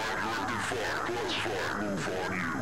Five for, five plus five move on you.